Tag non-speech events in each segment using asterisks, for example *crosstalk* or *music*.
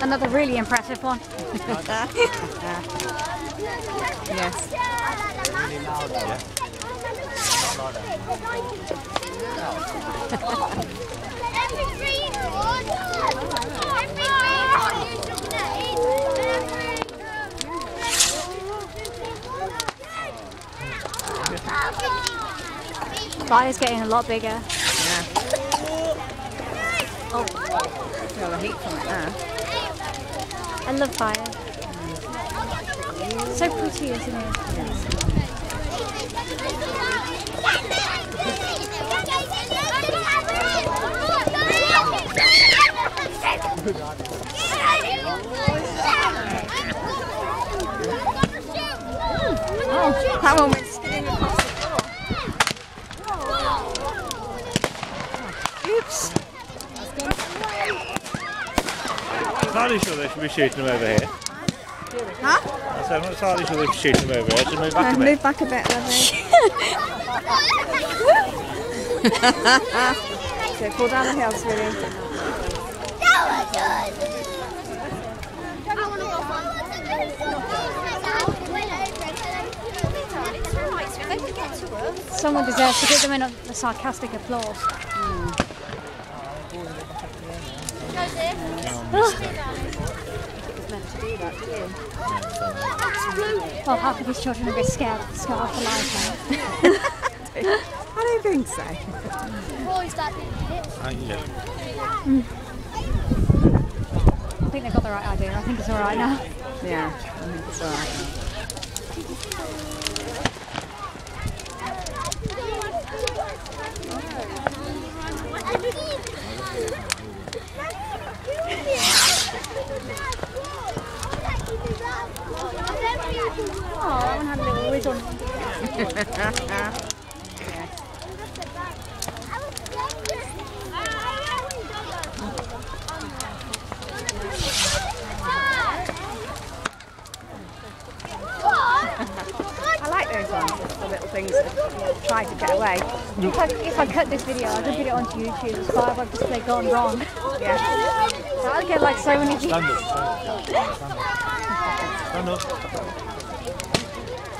Another really impressive one. yes. Really loud, yeah. Fire's getting a lot bigger. Yeah. Oh, Feel the heat from it now. I love fire. So pretty, isn't it? Oh, that one went entirely sure they should be shooting them over here. Huh? I said, I'm not entirely sure they should be shooting them over here. Just move back a bit. move back a bit, lovely. *laughs* so pull down the hill, sweetie. Someone deserves to give them a, a sarcastic applause. Hmm. Well, half of these children are a bit scared, scarred for life now. *laughs* I don't think so. Uh, yeah. I think they've got the right idea. I think it's all right now. Yeah, I think it's alright. Oh, that one had a little whiz on. I like those ones, the little things that try to get away. If I, if I cut this video, I'll just put it onto YouTube. It's five I've display gone wrong. Yeah. I'll get like so many views. Stand up. Stand up.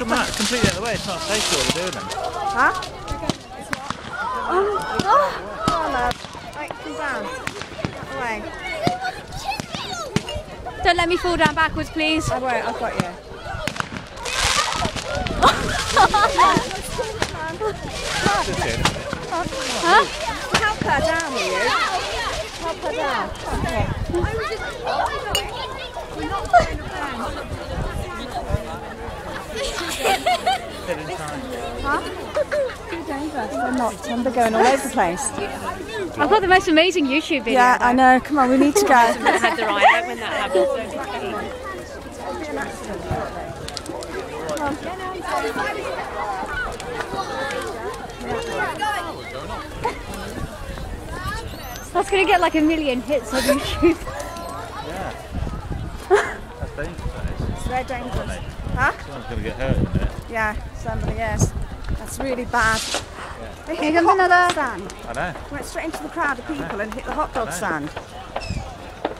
come out completely out of the way. It's not safe for what they're doing then. Huh? Oh, oh, love. Right, come down. Get away. Don't let me fall down backwards, please. I won't, I've got you. Just here in a minute. Huh? Help her down, will you? Help her down. *laughs* Get inside. Too dangerous. They're not. They're going all over the place. I've got the most amazing YouTube video. Yeah, I know. Come on, we need to go. had the right out when that happened. That's gonna get like a million hits on YouTube. Yeah. *laughs* That's dangerous, that is. They're dangerous. Huh? Someone's going to get hurt in a minute. Yeah, somebody is. That's really bad. They hit Here the comes hot another. dog stand. I know. Went straight into the crowd of people and hit the hot dog stand.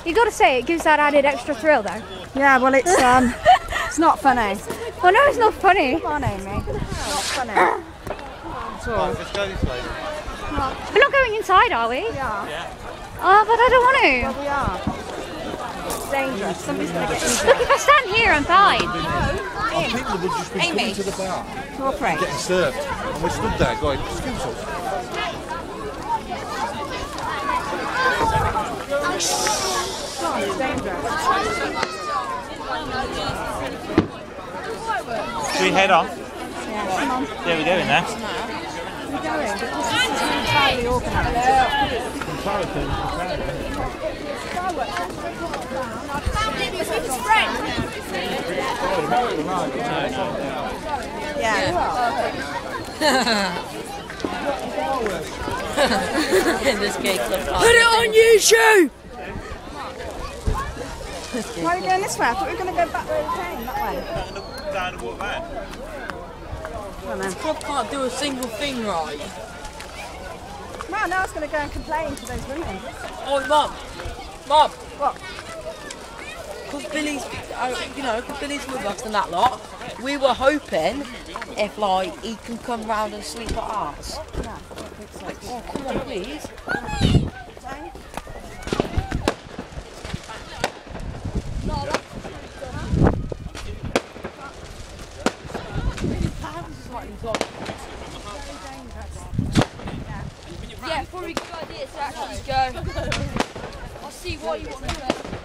You gotta say, it gives that added extra thrill though. Yeah, well, it's um, it's not funny. Well, no, it's not funny. Come on, Amy. It's not funny. At all. Let's go this way. We're not going inside, are we? Yeah, Oh, but I don't want to. well, we are. It's dangerous. Somebody's going to get injured. Look, if I stand here, I'm fine. People would just be coming to the bar, Cooperate. getting served, and we stood there going, excuse us. It's dangerous. Should we head on? Yeah, come on. Yeah, we're doing there. We're going. This is entirely organised. In *laughs* this case, Put it on YouTube! Why are we going this way? I thought we were going to go back where we came, that way. Down and walk back. Come on then. Club can't do a single thing right. Well, now I was going to go and complain to those women. Oh, Mum. Mum. What? Because Billy's, uh, you know, 'cause Billy's with us and that lot, we were hoping if, like, he can come round and sleep at ours. Oh, come on, please. Yeah, probably good idea to actually go. I'll see what you want to do.